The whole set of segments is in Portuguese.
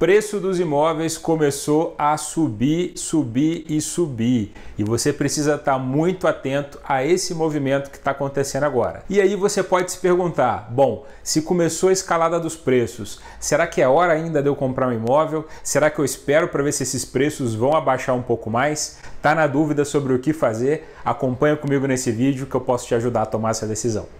preço dos imóveis começou a subir, subir e subir. E você precisa estar muito atento a esse movimento que está acontecendo agora. E aí você pode se perguntar: bom, se começou a escalada dos preços, será que é hora ainda de eu comprar um imóvel? Será que eu espero para ver se esses preços vão abaixar um pouco mais? Tá na dúvida sobre o que fazer? Acompanha comigo nesse vídeo que eu posso te ajudar a tomar essa decisão.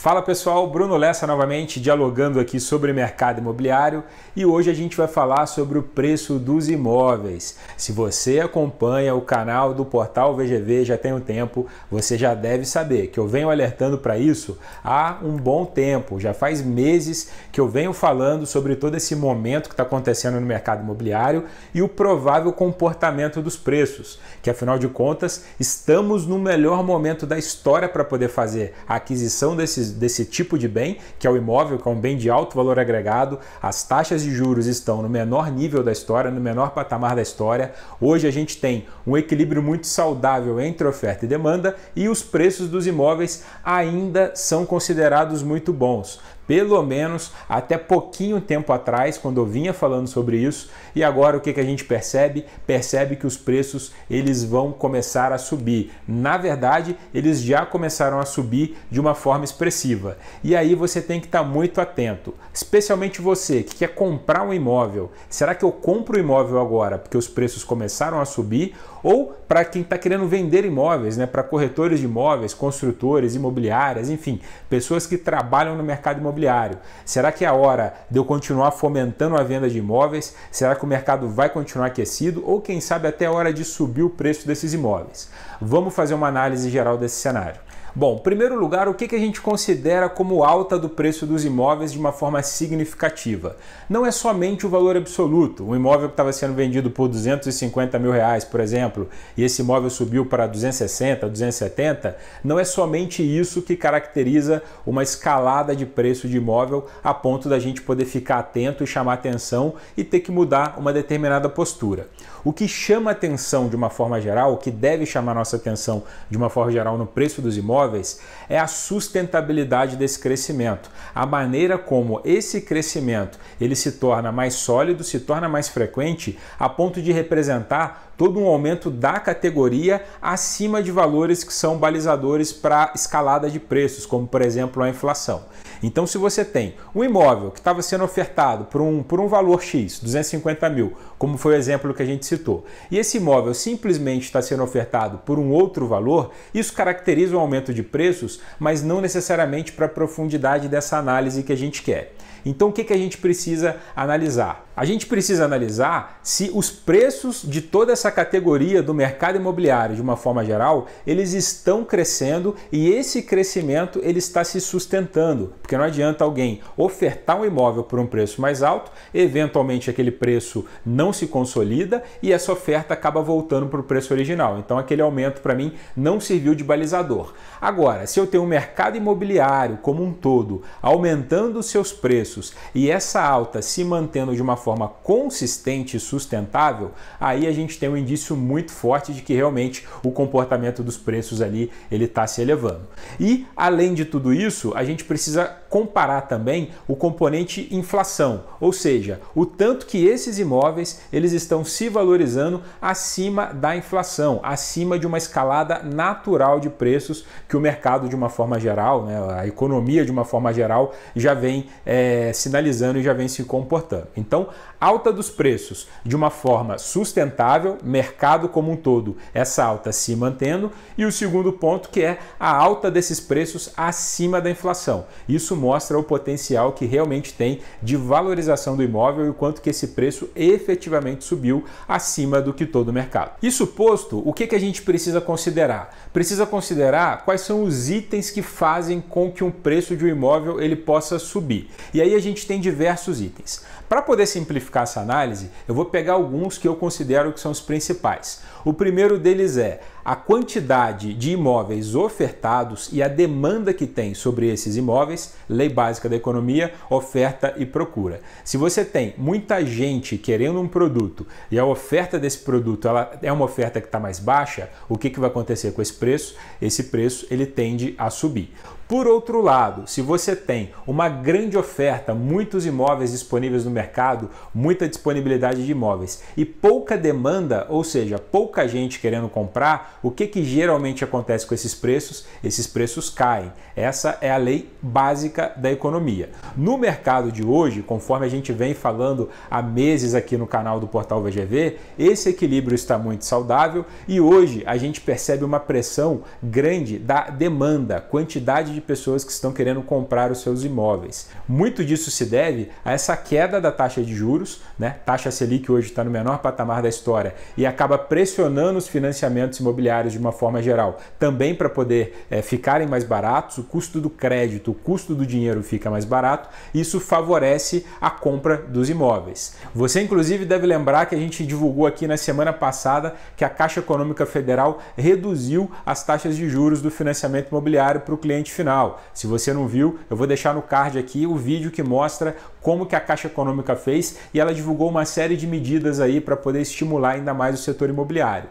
Fala pessoal, Bruno Lessa novamente dialogando aqui sobre mercado imobiliário e hoje a gente vai falar sobre o preço dos imóveis. Se você acompanha o canal do portal VGV já tem um tempo, você já deve saber que eu venho alertando para isso há um bom tempo, já faz meses que eu venho falando sobre todo esse momento que está acontecendo no mercado imobiliário e o provável comportamento dos preços, que afinal de contas estamos no melhor momento da história para poder fazer a aquisição desses desse tipo de bem, que é o imóvel, que é um bem de alto valor agregado. As taxas de juros estão no menor nível da história, no menor patamar da história. Hoje a gente tem um equilíbrio muito saudável entre oferta e demanda e os preços dos imóveis ainda são considerados muito bons pelo menos até pouquinho tempo atrás, quando eu vinha falando sobre isso, e agora o que, que a gente percebe? Percebe que os preços eles vão começar a subir. Na verdade, eles já começaram a subir de uma forma expressiva. E aí você tem que estar muito atento, especialmente você que quer comprar um imóvel. Será que eu compro o imóvel agora porque os preços começaram a subir? Ou para quem está querendo vender imóveis, né? para corretores de imóveis, construtores, imobiliárias, enfim, pessoas que trabalham no mercado imobiliário. Será que é a hora de eu continuar fomentando a venda de imóveis? Será que o mercado vai continuar aquecido? Ou quem sabe até a hora de subir o preço desses imóveis? Vamos fazer uma análise geral desse cenário. Bom, em primeiro lugar, o que a gente considera como alta do preço dos imóveis de uma forma significativa? Não é somente o valor absoluto. Um imóvel que estava sendo vendido por 250 mil reais, por exemplo, e esse imóvel subiu para 260, 270, não é somente isso que caracteriza uma escalada de preço de imóvel a ponto da gente poder ficar atento e chamar atenção e ter que mudar uma determinada postura. O que chama atenção de uma forma geral, o que deve chamar nossa atenção de uma forma geral no preço dos imóveis, imóveis é a sustentabilidade desse crescimento. A maneira como esse crescimento ele se torna mais sólido, se torna mais frequente, a ponto de representar todo um aumento da categoria acima de valores que são balizadores para escalada de preços, como por exemplo a inflação. Então, se você tem um imóvel que estava sendo ofertado por um, por um valor X, 250 mil, como foi o exemplo que a gente citou, e esse imóvel simplesmente está sendo ofertado por um outro valor, isso caracteriza um aumento de preços, mas não necessariamente para a profundidade dessa análise que a gente quer. Então, o que, que a gente precisa analisar? A gente precisa analisar se os preços de toda essa categoria do mercado imobiliário, de uma forma geral, eles estão crescendo e esse crescimento ele está se sustentando, porque não adianta alguém ofertar um imóvel por um preço mais alto, eventualmente aquele preço não se consolida e essa oferta acaba voltando para o preço original. Então, aquele aumento para mim não serviu de balizador. Agora, se eu tenho um mercado imobiliário como um todo aumentando seus preços e essa alta se mantendo de uma forma forma consistente e sustentável, aí a gente tem um indício muito forte de que realmente o comportamento dos preços ali ele está se elevando. E além de tudo isso, a gente precisa comparar também o componente inflação, ou seja, o tanto que esses imóveis eles estão se valorizando acima da inflação, acima de uma escalada natural de preços que o mercado de uma forma geral, né, a economia de uma forma geral já vem é, sinalizando e já vem se comportando. Então alta dos preços de uma forma sustentável, mercado como um todo, essa alta se mantendo, e o segundo ponto que é a alta desses preços acima da inflação. Isso mostra o potencial que realmente tem de valorização do imóvel e o quanto que esse preço efetivamente subiu acima do que todo o mercado. Isso posto, o que, que a gente precisa considerar? Precisa considerar quais são os itens que fazem com que um preço de um imóvel ele possa subir. E aí a gente tem diversos itens. Para poder simplificar essa análise, eu vou pegar alguns que eu considero que são os principais. O primeiro deles é a quantidade de imóveis ofertados e a demanda que tem sobre esses imóveis, lei básica da economia, oferta e procura. Se você tem muita gente querendo um produto e a oferta desse produto ela é uma oferta que está mais baixa, o que, que vai acontecer com esse preço? Esse preço ele tende a subir. Por outro lado, se você tem uma grande oferta, muitos imóveis disponíveis no mercado, muita disponibilidade de imóveis e pouca demanda, ou seja, pouca gente querendo comprar, o que, que geralmente acontece com esses preços? Esses preços caem. Essa é a lei básica da economia. No mercado de hoje, conforme a gente vem falando há meses aqui no canal do Portal VGV, esse equilíbrio está muito saudável e hoje a gente percebe uma pressão grande da demanda, quantidade de pessoas que estão querendo comprar os seus imóveis. Muito disso se deve a essa queda da taxa de juros, né? Taxa Selic hoje está no menor patamar da história e acaba pressionando os financiamentos imobiliários de uma forma geral, também para poder é, ficarem mais baratos. O custo do crédito, o custo do dinheiro fica mais barato. Isso favorece a compra dos imóveis. Você inclusive deve lembrar que a gente divulgou aqui na semana passada que a Caixa Econômica Federal reduziu as taxas de juros do financiamento imobiliário para o cliente final. Se você não viu, eu vou deixar no card aqui o vídeo que mostra como que a Caixa Econômica fez e ela divulgou uma série de medidas aí para poder estimular ainda mais o setor imobiliário.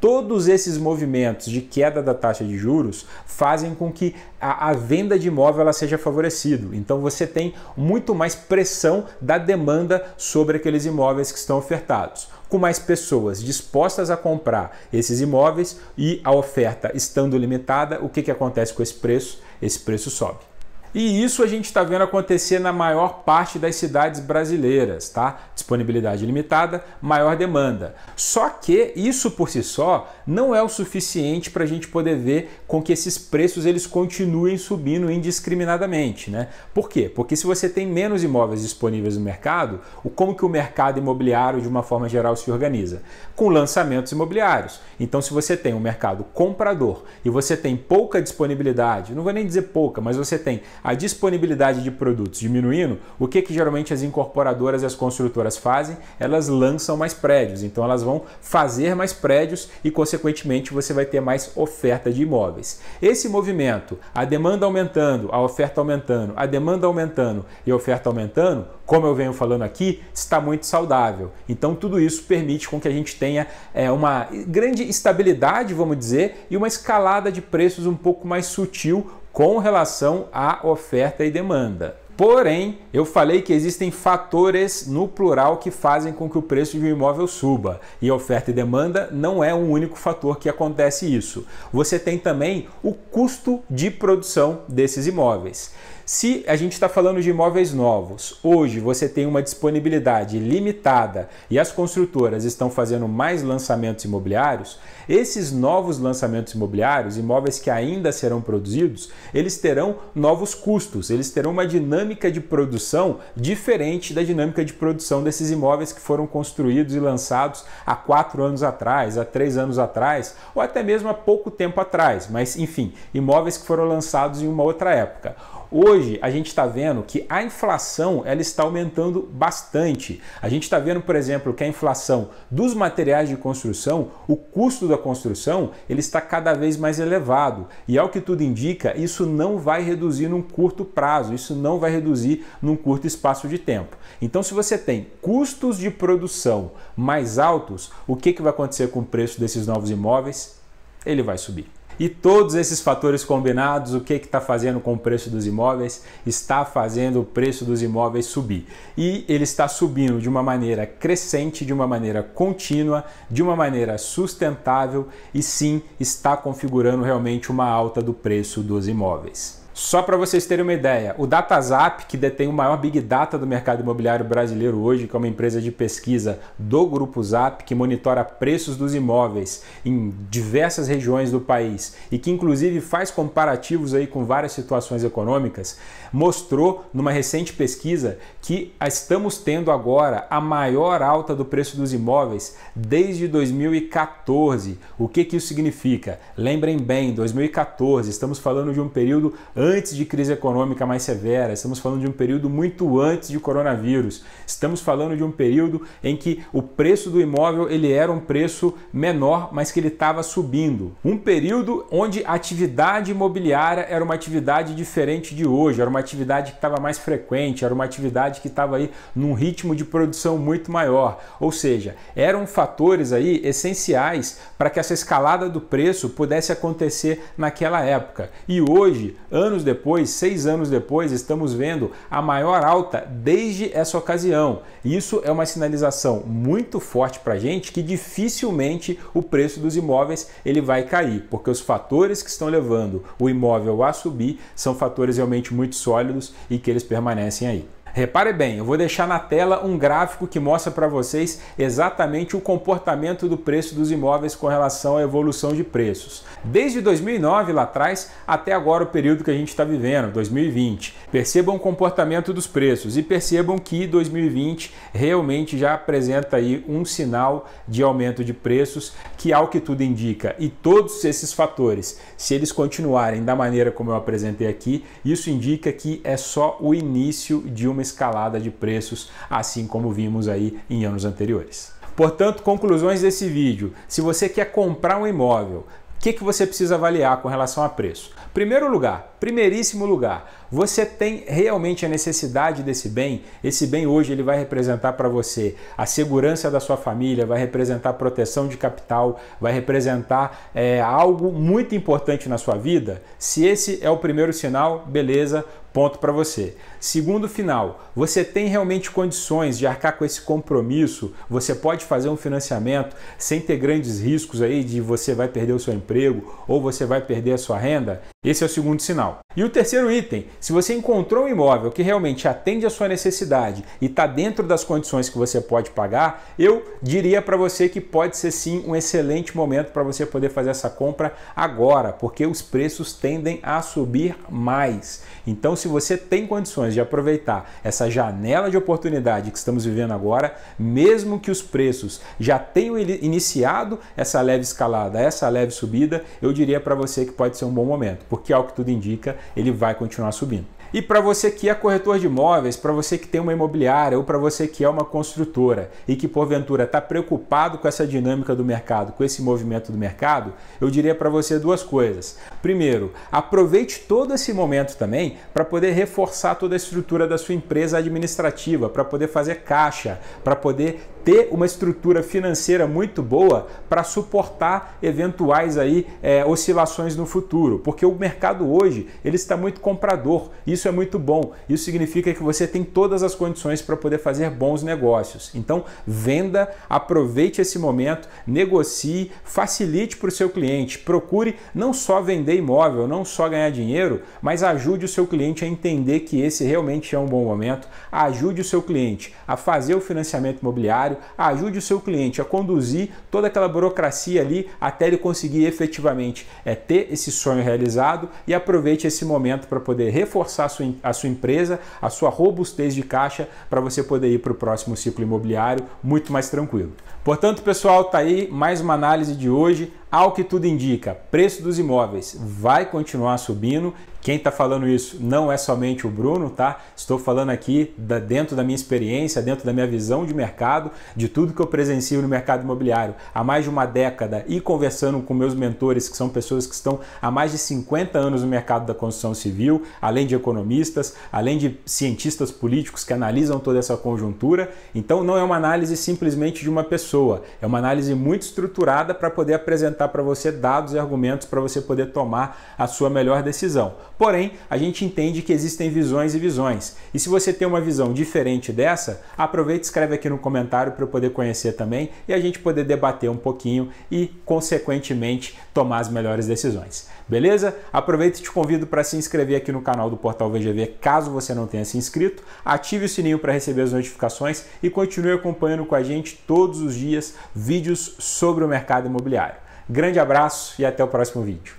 Todos esses movimentos de queda da taxa de juros fazem com que a, a venda de imóvel ela seja favorecida. Então você tem muito mais pressão da demanda sobre aqueles imóveis que estão ofertados. Com mais pessoas dispostas a comprar esses imóveis e a oferta estando limitada, o que, que acontece com esse preço? Esse preço sobe. E isso a gente está vendo acontecer na maior parte das cidades brasileiras, tá? Disponibilidade limitada, maior demanda. Só que isso por si só não é o suficiente para a gente poder ver com que esses preços eles continuem subindo indiscriminadamente, né? Por quê? Porque se você tem menos imóveis disponíveis no mercado, como que o mercado imobiliário de uma forma geral se organiza? Com lançamentos imobiliários. Então se você tem um mercado comprador e você tem pouca disponibilidade, não vou nem dizer pouca, mas você tem a disponibilidade de produtos diminuindo, o que, que geralmente as incorporadoras e as construtoras fazem? Elas lançam mais prédios, então elas vão fazer mais prédios e, consequentemente, você vai ter mais oferta de imóveis. Esse movimento, a demanda aumentando, a oferta aumentando, a demanda aumentando e a oferta aumentando, como eu venho falando aqui, está muito saudável. Então, tudo isso permite com que a gente tenha é, uma grande estabilidade, vamos dizer, e uma escalada de preços um pouco mais sutil com relação à oferta e demanda. Porém, eu falei que existem fatores no plural que fazem com que o preço de um imóvel suba. E oferta e demanda não é um único fator que acontece isso. Você tem também o custo de produção desses imóveis. Se a gente está falando de imóveis novos, hoje você tem uma disponibilidade limitada e as construtoras estão fazendo mais lançamentos imobiliários, esses novos lançamentos imobiliários, imóveis que ainda serão produzidos, eles terão novos custos, eles terão uma dinâmica de produção diferente da dinâmica de produção desses imóveis que foram construídos e lançados há quatro anos atrás, há três anos atrás, ou até mesmo há pouco tempo atrás, mas enfim, imóveis que foram lançados em uma outra época. Hoje a gente está vendo que a inflação ela está aumentando bastante. A gente está vendo, por exemplo, que a inflação dos materiais de construção, o custo da construção, ele está cada vez mais elevado. E ao que tudo indica, isso não vai reduzir num curto prazo, isso não vai reduzir num curto espaço de tempo. Então, se você tem custos de produção mais altos, o que, que vai acontecer com o preço desses novos imóveis? Ele vai subir. E todos esses fatores combinados, o que está fazendo com o preço dos imóveis? Está fazendo o preço dos imóveis subir. E ele está subindo de uma maneira crescente, de uma maneira contínua, de uma maneira sustentável e sim está configurando realmente uma alta do preço dos imóveis. Só para vocês terem uma ideia, o DataZap, que detém o maior Big Data do mercado imobiliário brasileiro hoje, que é uma empresa de pesquisa do Grupo Zap, que monitora preços dos imóveis em diversas regiões do país e que inclusive faz comparativos aí com várias situações econômicas, mostrou numa recente pesquisa que estamos tendo agora a maior alta do preço dos imóveis desde 2014. O que, que isso significa? Lembrem bem, 2014, estamos falando de um período antes antes de crise econômica mais severa, estamos falando de um período muito antes de coronavírus. Estamos falando de um período em que o preço do imóvel ele era um preço menor, mas que ele estava subindo. Um período onde a atividade imobiliária era uma atividade diferente de hoje, era uma atividade que estava mais frequente, era uma atividade que estava aí num ritmo de produção muito maior. Ou seja, eram fatores aí essenciais para que essa escalada do preço pudesse acontecer naquela época. E hoje, anos depois, seis anos depois, estamos vendo a maior alta desde essa ocasião. Isso é uma sinalização muito forte para a gente que dificilmente o preço dos imóveis ele vai cair, porque os fatores que estão levando o imóvel a subir são fatores realmente muito sólidos e que eles permanecem aí. Repare bem, eu vou deixar na tela um gráfico que mostra para vocês exatamente o comportamento do preço dos imóveis com relação à evolução de preços. Desde 2009 lá atrás até agora o período que a gente está vivendo, 2020. Percebam o comportamento dos preços e percebam que 2020 realmente já apresenta aí um sinal de aumento de preços que ao que tudo indica e todos esses fatores, se eles continuarem da maneira como eu apresentei aqui, isso indica que é só o início de uma uma escalada de preços, assim como vimos aí em anos anteriores. Portanto, conclusões desse vídeo. Se você quer comprar um imóvel, o que, que você precisa avaliar com relação a preço? Primeiro lugar, primeiríssimo lugar, você tem realmente a necessidade desse bem? Esse bem hoje ele vai representar para você a segurança da sua família, vai representar proteção de capital, vai representar é, algo muito importante na sua vida? Se esse é o primeiro sinal, beleza, ponto para você. Segundo final, você tem realmente condições de arcar com esse compromisso? Você pode fazer um financiamento sem ter grandes riscos aí de você vai perder o seu emprego ou você vai perder a sua renda? Esse é o segundo sinal. E o terceiro item, se você encontrou um imóvel que realmente atende a sua necessidade e está dentro das condições que você pode pagar, eu diria para você que pode ser sim um excelente momento para você poder fazer essa compra agora, porque os preços tendem a subir mais. Então, se você tem condições de aproveitar essa janela de oportunidade que estamos vivendo agora, mesmo que os preços já tenham iniciado essa leve escalada, essa leve subida, eu diria para você que pode ser um bom momento porque ao que tudo indica, ele vai continuar subindo. E para você que é corretor de imóveis, para você que tem uma imobiliária ou para você que é uma construtora e que porventura está preocupado com essa dinâmica do mercado, com esse movimento do mercado, eu diria para você duas coisas. Primeiro, aproveite todo esse momento também para poder reforçar toda a estrutura da sua empresa administrativa, para poder fazer caixa, para poder ter uma estrutura financeira muito boa para suportar eventuais aí é, oscilações no futuro, porque o mercado hoje ele está muito comprador. Isso é muito bom. Isso significa que você tem todas as condições para poder fazer bons negócios. Então venda, aproveite esse momento, negocie, facilite para o seu cliente. Procure não só vender imóvel, não só ganhar dinheiro, mas ajude o seu cliente a entender que esse realmente é um bom momento. Ajude o seu cliente a fazer o financiamento imobiliário ajude o seu cliente a conduzir toda aquela burocracia ali até ele conseguir efetivamente é, ter esse sonho realizado e aproveite esse momento para poder reforçar sua, a sua empresa, a sua robustez de caixa para você poder ir para o próximo ciclo imobiliário muito mais tranquilo. Portanto, pessoal, tá aí mais uma análise de hoje. Ao que tudo indica, preço dos imóveis vai continuar subindo. Quem está falando isso não é somente o Bruno, tá? Estou falando aqui da, dentro da minha experiência, dentro da minha visão de mercado, de tudo que eu presencio no mercado imobiliário há mais de uma década e conversando com meus mentores, que são pessoas que estão há mais de 50 anos no mercado da construção civil, além de economistas, além de cientistas políticos que analisam toda essa conjuntura. Então, não é uma análise simplesmente de uma pessoa, é uma análise muito estruturada para poder apresentar para você dados e argumentos para você poder tomar a sua melhor decisão. Porém, a gente entende que existem visões e visões. E se você tem uma visão diferente dessa, aproveite e escreve aqui no comentário para eu poder conhecer também e a gente poder debater um pouquinho e, consequentemente, tomar as melhores decisões. Beleza? Aproveito e te convido para se inscrever aqui no canal do Portal VGV, caso você não tenha se inscrito. Ative o sininho para receber as notificações e continue acompanhando com a gente todos os dias vídeos sobre o mercado imobiliário. Grande abraço e até o próximo vídeo.